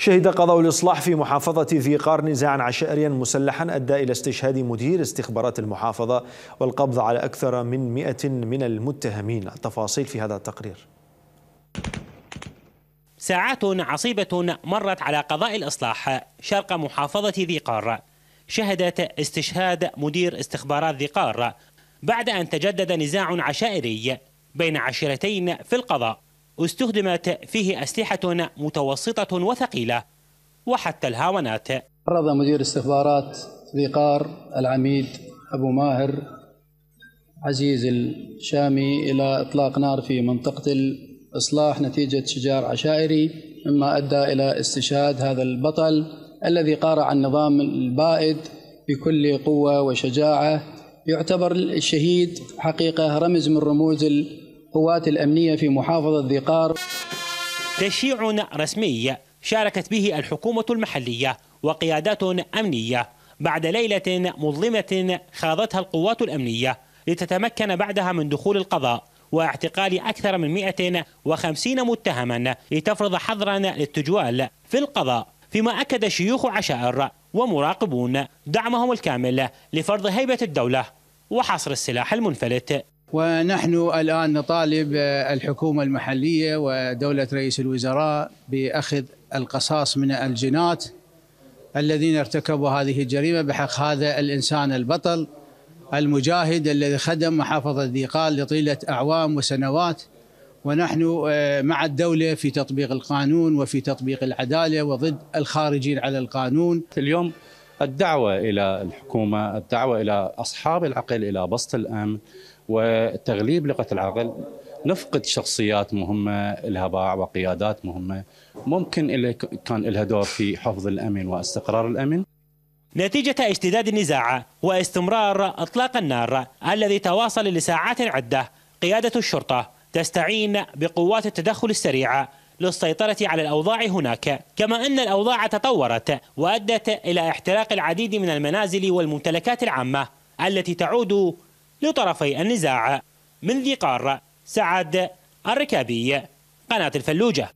شهد قضاء الإصلاح في محافظة ذي قار نزاعا عشائريا مسلحا أدى إلى استشهاد مدير استخبارات المحافظة والقبض على أكثر من مئة من المتهمين. التفاصيل في هذا التقرير. ساعات عصيبة مرت على قضاء الإصلاح شرق محافظة ذي قار. شهدت استشهاد مدير استخبارات ذي قار بعد أن تجدد نزاع عشائري بين عشيرتين في القضاء. استخدمت فيه أسلحة متوسطة وثقيلة وحتى الهاونات. تعرض مدير استخبارات ذي قار العميد أبو ماهر عزيز الشامي إلى إطلاق نار في منطقة الإصلاح نتيجة شجار عشائري مما أدى إلى استشهاد هذا البطل الذي قارع النظام البائد بكل قوة وشجاعة. يعتبر الشهيد حقيقة رمز من رموز القوات الأمنية في محافظة ذي قار تشييع رسمي شاركت به الحكومة المحلية وقيادات أمنية بعد ليلة مظلمة خاضتها القوات الأمنية لتتمكن بعدها من دخول القضاء واعتقال أكثر من 150 متهما لتفرض حظرا للتجوال في القضاء فيما أكد شيوخ عشائر ومراقبون دعمهم الكامل لفرض هيبة الدولة وحصر السلاح المنفلت. ونحن الآن نطالب الحكومة المحلية ودولة رئيس الوزراء بأخذ القصاص من الجنات الذين ارتكبوا هذه الجريمة بحق هذا الإنسان البطل المجاهد الذي خدم محافظة ذي قار لطيلة أعوام وسنوات. ونحن مع الدولة في تطبيق القانون وفي تطبيق العدالة وضد الخارجين على القانون. اليوم الدعوة إلى الحكومة الدعوة إلى أصحاب العقل إلى بسط الأمن وتغليب لغة العقل. نفقد شخصيات مهمة لها باع وقيادات مهمة. ممكن كان لها دور في حفظ الأمن واستقرار الأمن. نتيجة اشتداد النزاع واستمرار إطلاق النار الذي تواصل لساعات عدة قيادة الشرطة تستعين بقوات التدخل السريعة للسيطرة على الأوضاع هناك كما أن الأوضاع تطورت وأدت إلى احتراق العديد من المنازل والممتلكات العامة التي تعود لطرفي النزاع. من ذي قار سعد الركابي قناة الفلوجة.